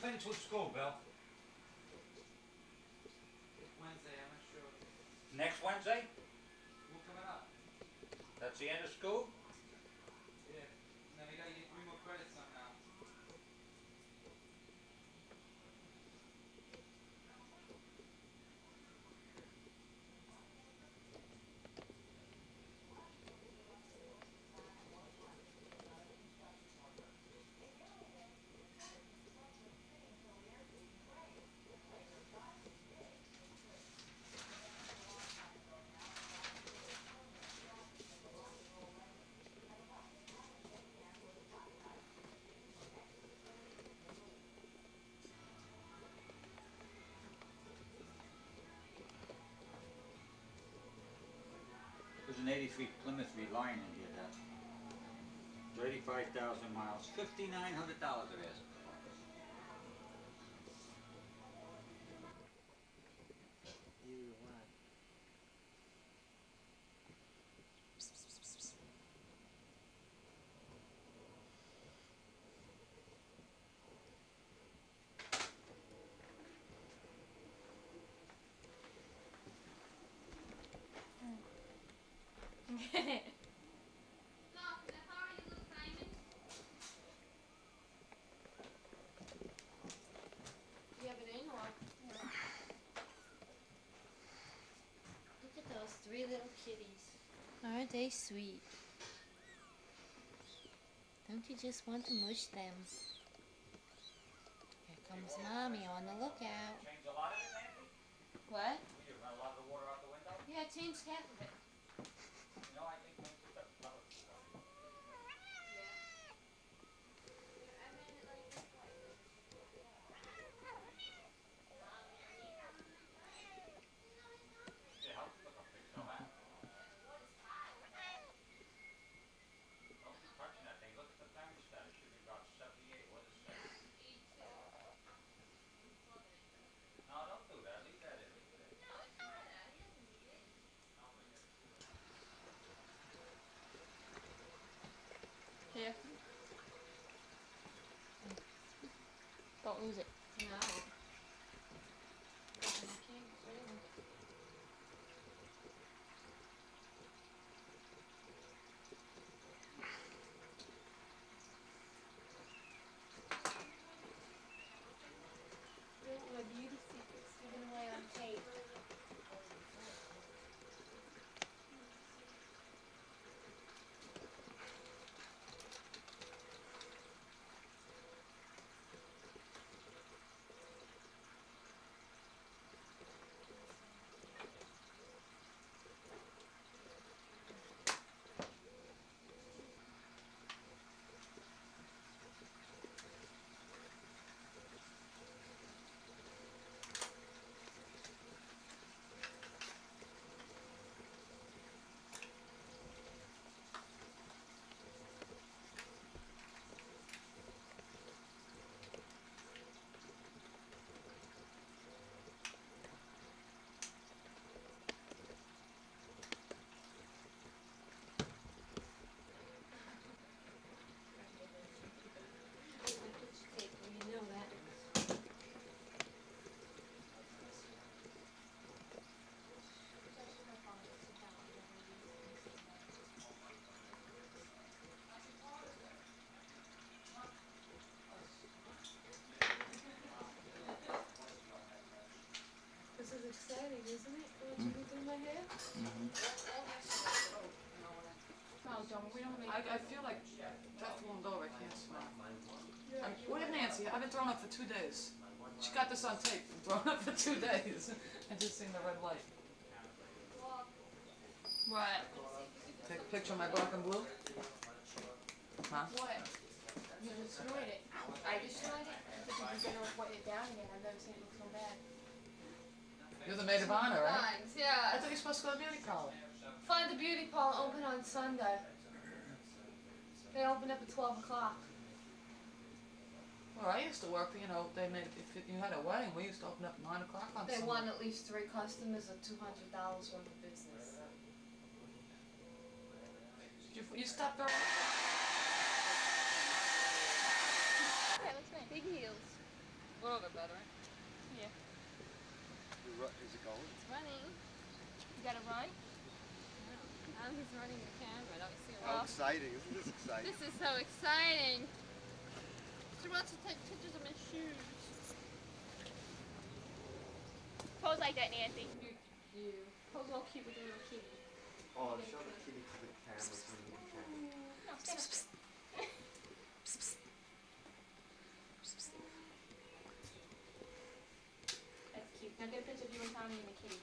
finish with school, Bill? Wednesday, I'm not sure. Next Wednesday? Coming up. That's the end of school? 83 Plymouth Reliant in here, that. 35,000 miles, $5,900 it is. They sweet? Don't you just want to mush them? Here comes mommy on the lookout. Change a lot of it, Nancy? What? Will you run a lot of the water out the window? Yeah, I changed half of it. You know, I think Nancy got flower stuff. Yeah, help look up big so that. Don't be touching that thing, look at the thermostat, it should be about seventy-eight, what is it? No, don't do that, leave that in, leave it in. Here. Don't lose it. No. My beauty secrets given away on tape. tape, you know that. This is exciting, isn't it? What hmm. you do my hair? Mm-hmm. No, don't, we don't I, I feel like Beth warmed over, I can't smell. I'm, look at Nancy, I've been thrown up for two days. She got this on tape, been thrown up for two days. I just seen the red light. What? Take a picture of my black and blue? Huh? What? You destroyed it. I destroyed it? Because you're gonna put it down again, I've never seen it look so bad. You're the maid of honor, right? Thanks, I thought you were supposed to go to beauty parlor. Find the beauty parlor open on Sunday. They open up at twelve o'clock. Well, I used to work, you know, they made, if you had a wedding, we used to open up at nine o'clock on Sunday. They Sunday. want at least three customers or two hundred dollars worth of business. You, you stopped there? Okay, looks nice. Big heels. A little bit better. Is it going? It's running. You gotta run? Now he's running the camera. Don't you see How Well, exciting. Isn't this exciting? This is so exciting. She wants to take pictures of my shoes. Pose like that, Nancy. You. Pose real cute with the little kitty. Oh, show the kitty to the camera so you can. No, stand up there. That's cute. Now get a picture of you and Tommy and the kitty.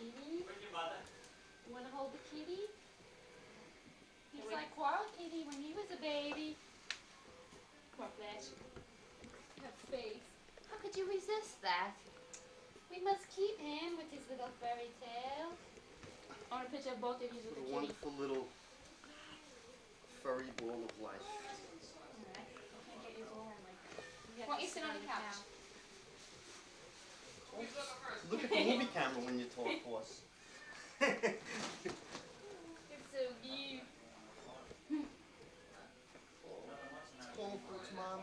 Kitty? Where do you wanna hold the kitty? He's wait. like Coral Kitty when he was a baby. Come on, Flash. That face. How could you resist that? We must keep him with his little furry tail. I want a picture of both of you with What a the kitty. wonderful little furry ball of life. Alright. Can't get yours all in like that. You Why don't you to sit on the couch? Look at the movie camera when you talk to us. It's so cute. Call for its mom.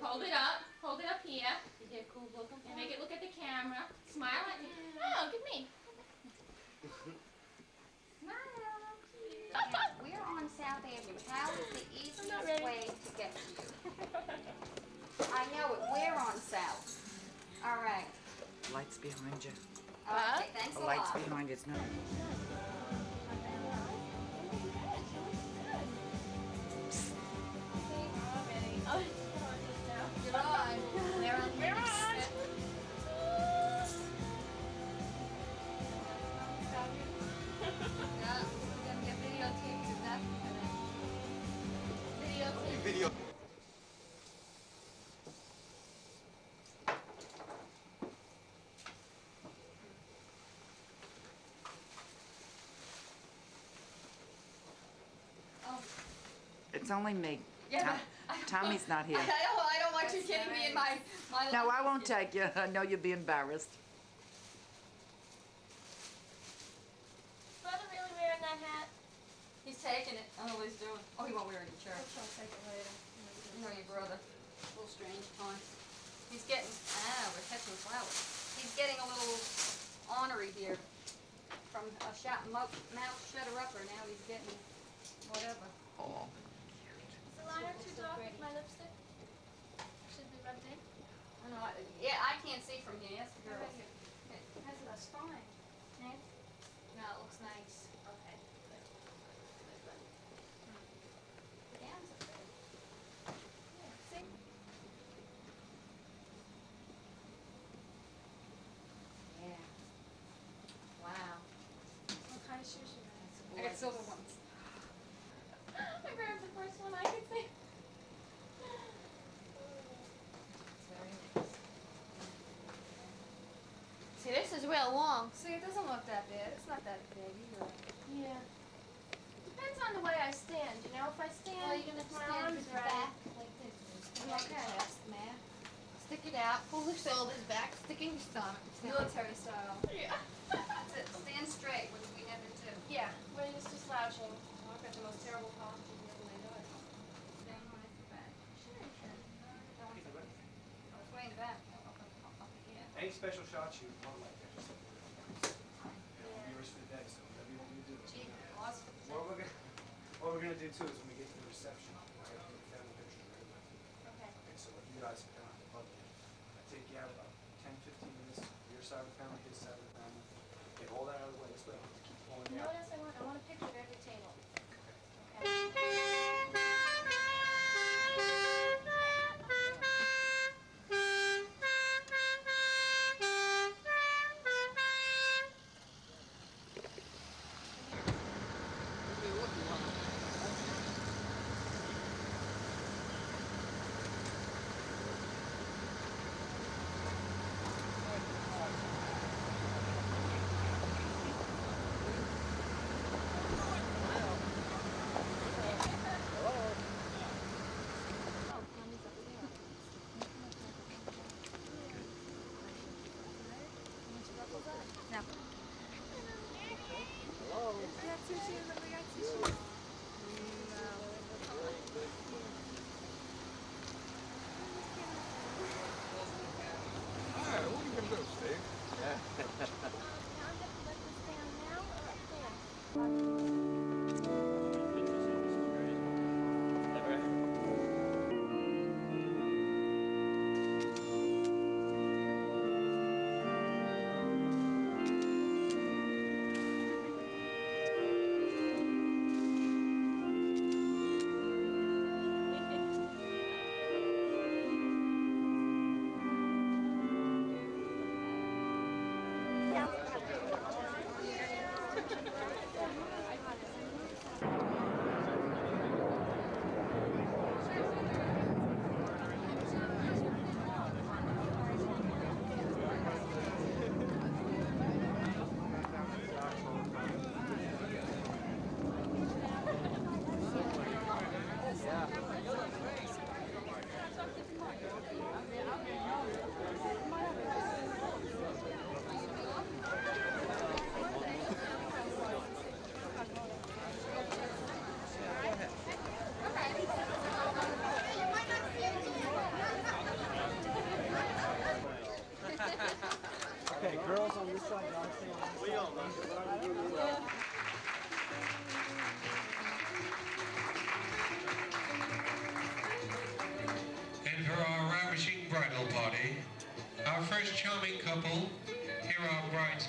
Hold it up. Hold it up here. And make it look at the camera. Smile at me. Oh, look at me. Smile. We're on South Avenue. How is the easiest way to get to you? I know it. We're on South. All right. Lights behind you. Uh-huh. Okay, thanks a The lights lot. behind you. It's not. It's only me. Yeah, Tom- Tommy's not here. I don't, I don't want you kidding me in my, my. No, I won't take you. I know you'd be embarrassed. Brother really wearing that hat? He's taking it. I don't know what he's doing. Oh, he won't wear it in church. I'll take it later. You know your brother. A little strange times. He's getting, ah, we're catching flowers. He's getting a little ornery here. From a shot, mouth, mouth shutter upper, now he's getting whatever. Is the liner too dark with my lipstick? Should be rubbed in? I know, I- yeah, I can't see from here, yes, the girls. That's that's fine. Nice? No, it looks nice. Okay. The gowns are pretty. Yeah, see? Yeah. Wow. What kind of shoes you got? I got silver ones. I grabbed the first one I could see. It's very nice. See, this is real long. See, it doesn't look that bad. It's not that big either. Yeah. Depends on the way I stand, you know? If I stand, Well, you're gonna with my stand arms with your right. back like this. Stick out your Okay. man. Stick it out. Pull the shoulders back. Stick in your stomach. Military style. Yeah. That's it. Stand straight. What do we have to do? Yeah, we're just just slouching. Oh, I've got the most terrible posture in my life. Stand on your back. Sure you can. Oh, it's way in back. Any special shots you want like that, just let me know. You know, viewers for the day, so whatever you want me to do. Gee, awesome. What we're gonna, gonna do too is when we get to the reception, we're gonna take family pictures right away. Okay. Okay, so you guys uh, I take you out about 10, 15 minutes, your side of the family, his side of the family. Get all that out of the way, this way I don't have to keep pulling You out. sushi in the middle.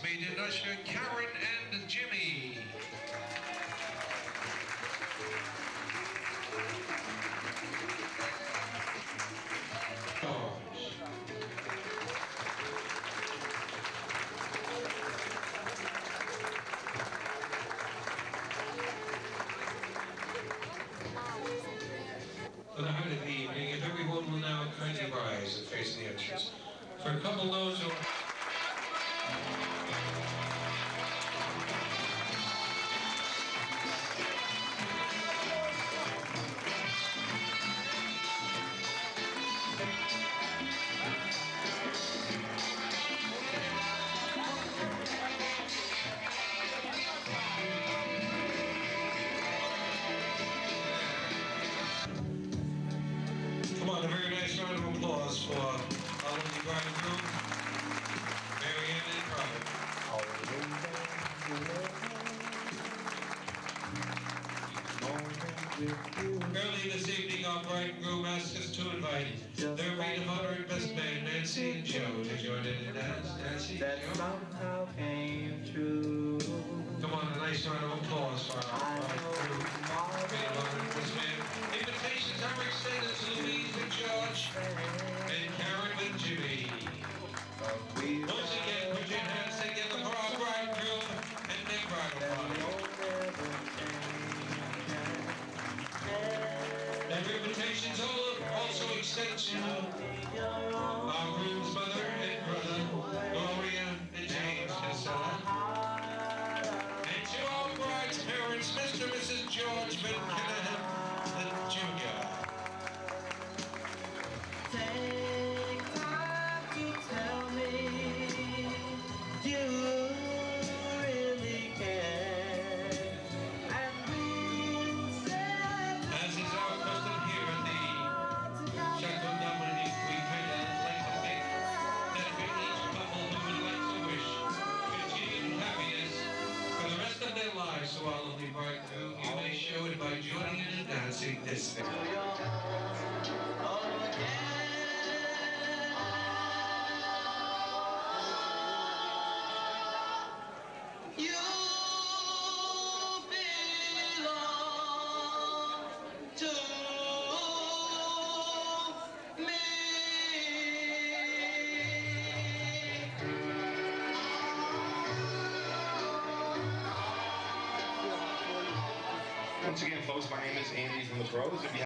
made it Early this evening, our bright and groom asked us to invite their maid of honor and best man, Nancy and Joe, to join in and dance. Nancy That somehow came true. Come on, a nice round of applause for our see this thing. folks. My name is Andy from the Bros.